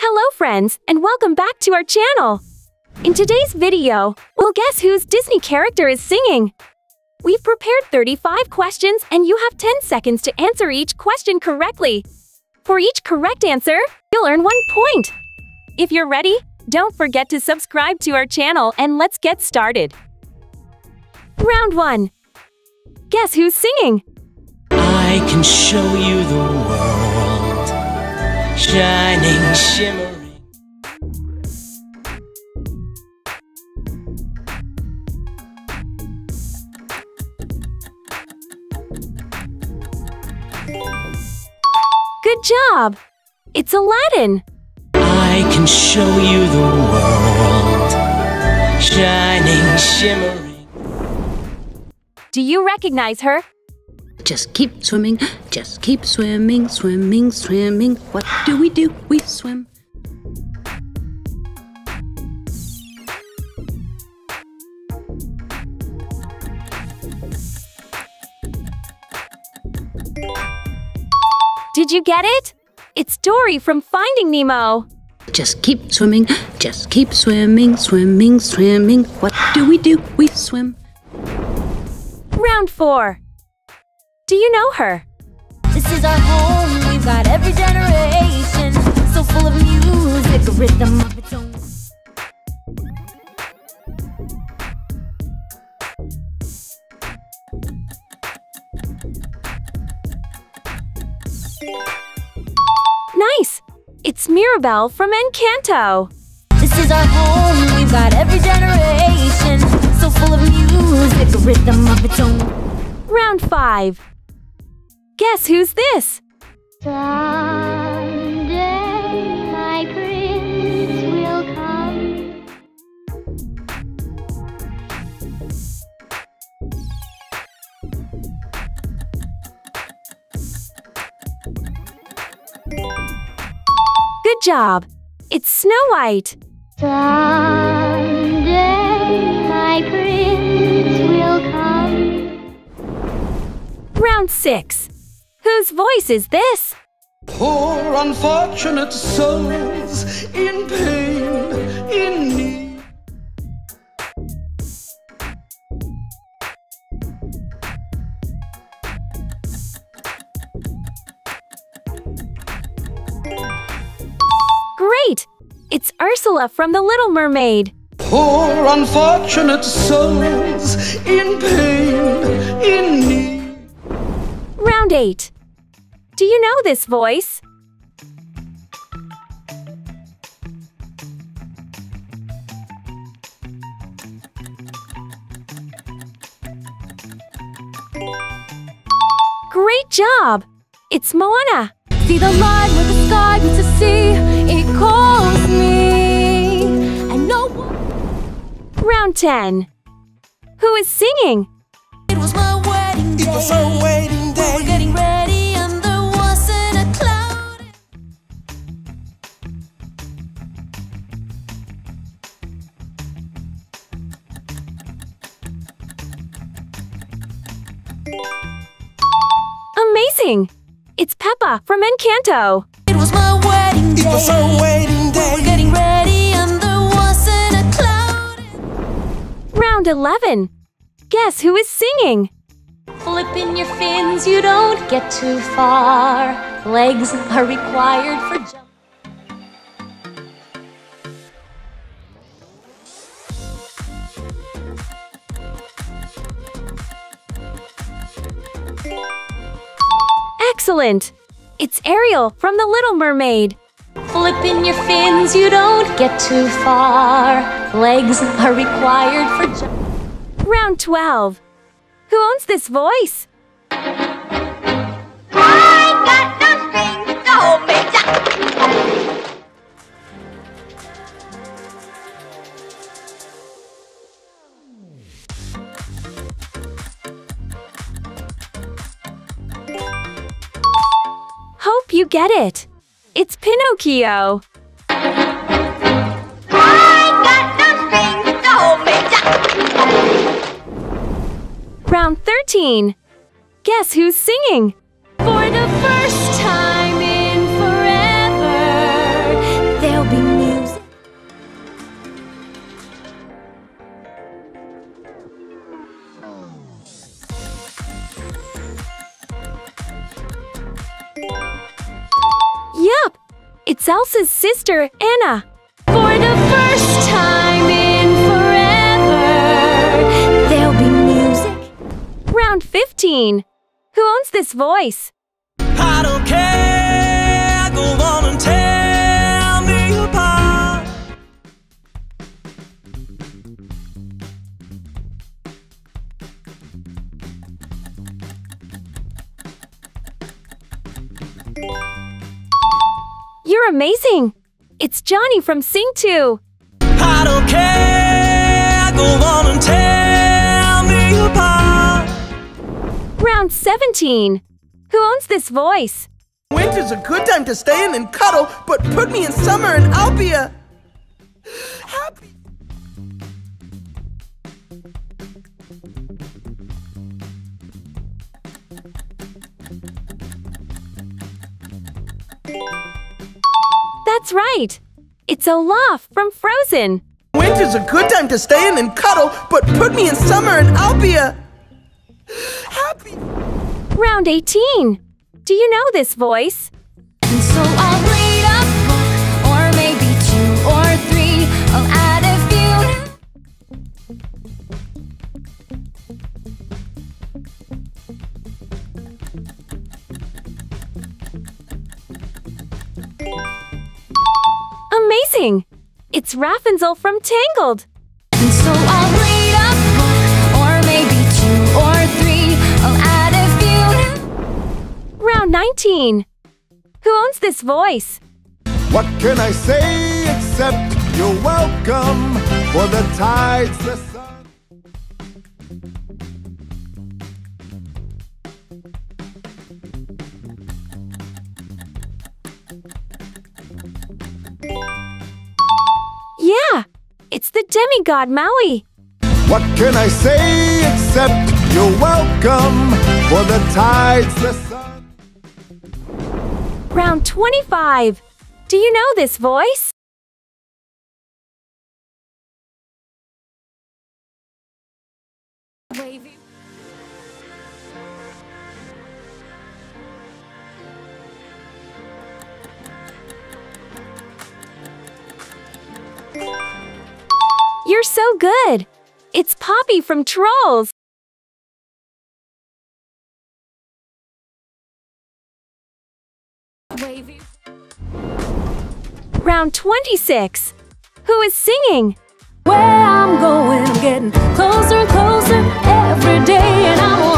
Hello friends, and welcome back to our channel! In today's video, we'll guess whose Disney character is singing. We've prepared 35 questions and you have 10 seconds to answer each question correctly. For each correct answer, you'll earn one point. If you're ready, don't forget to subscribe to our channel and let's get started. Round 1. Guess who's singing? I can show you the world, shining, shimmering. Good job! It's Aladdin! I can show you the world, shining, shimmering. Do you recognize her? Just keep swimming, just keep swimming, swimming, swimming. What do we do? We swim. Did you get it? It's Dory from Finding Nemo. Just keep swimming, just keep swimming, swimming, swimming. What do we do? We swim. Round 4. Do you know her? This is our home, we've got every generation. So full of music, a rhythm of its own. Nice! It's Mirabel from Encanto. This is our home, we've got every generation. So full of music, a rhythm of its own. Round 5. Guess who's this? Someday my prince will come. Good job! It's Snow White. Someday my prince will come. Round 6. Whose voice is this? Poor unfortunate souls in pain, in need. Great! It's Ursula from The Little Mermaid. Poor unfortunate souls in pain, in need. Round 8. Do you know this voice? Great job! It's Moana. See the line where the sky meets the sea. It calls me, and no. Round 10. Who is singing? It was my wedding day. It was our wedding day. Encanto. It was my wedding day. It was our wedding We were getting ready, and there wasn't a cloud. Round 11. Guess who is singing? Flipping your fins, you don't get too far. Legs are required for jump. Excellent! It's Ariel from The Little Mermaid. Flipping your fins, you don't get too far. Legs are required for jump. Round 12. Who owns this voice? Get it. It's Pinocchio. Round 13. Guess who's singing? Elsa's sister, Anna. For the first time in forever, there'll be music. Round 15. Who owns this voice? I don't care. Go It's Johnny from Sing 2. I don't care. Go on and tear me apart. Round 17. Who owns this voice? Winter's a good time to stay in and cuddle, but put me in summer and I'll be a happy. That's right. It's Olaf from Frozen. Winter's a good time to stay in and cuddle, but put me in summer and I'll be a happy. Round 18. Do you know this voice? It's Rapunzel from Tangled. And so I'll read a book, or maybe two or three. I'll add a few. Round 19. Who owns this voice? What can I say except you're welcome for the tides, the sun? Demigod Maui. What can I say except you're welcome for the tides, the sun? Round 25. Do you know this voice? You're good. It's Poppy from Trolls. Round 26. Who is singing? Where I'm going, getting closer and closer every day, and home.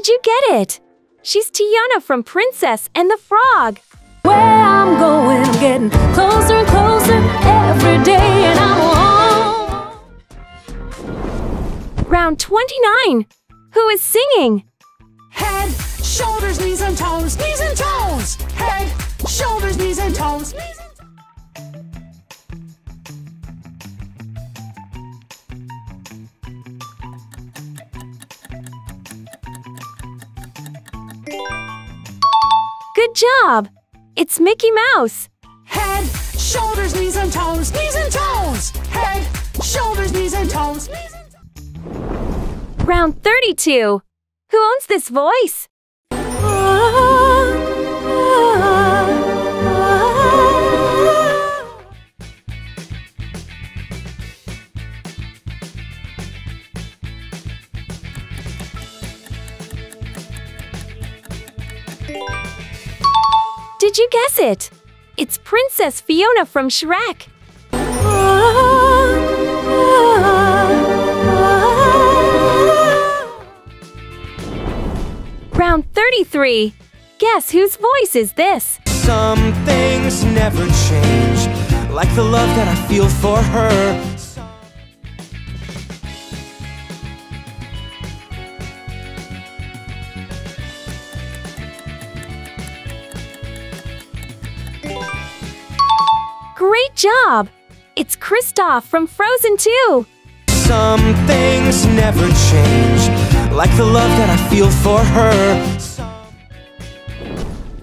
Did you get it? She's Tiana from Princess and the Frog. Where I'm going, getting closer and closer every day, and I'm home. Round 29. Who is singing? Head, shoulders, knees and toes, knees and toes. Head, shoulders, knees and toes, knees and Good job. It's Mickey Mouse. Head, shoulders, knees and toes, knees and toes. Head, shoulders, knees and toes. knees and Round 32. Who owns this voice? Ah. Did you guess it? It's Princess Fiona from Shrek. Round 33. Guess whose voice is this? Some things never change, like the love that I feel for her. Great job! It's Kristoff from Frozen 2. Some things never change, like the love that I feel for her.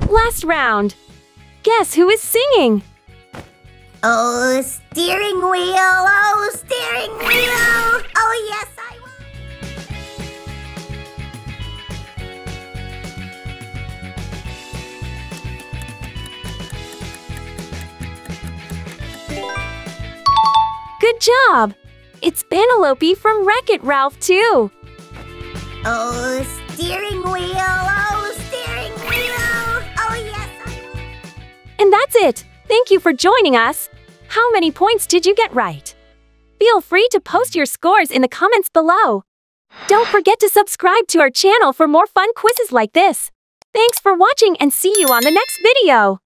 Last round. Guess who is singing? Oh, steering wheel, oh, steering job! It's Vanellope from Wreck It Ralph, too. Oh, steering wheel, oh, steering wheel. Oh, yes, And that's it. Thank you for joining us. How many points did you get right? Feel free to post your scores in the comments below. Don't forget to subscribe to our channel for more fun quizzes like this. Thanks for watching and see you on the next video.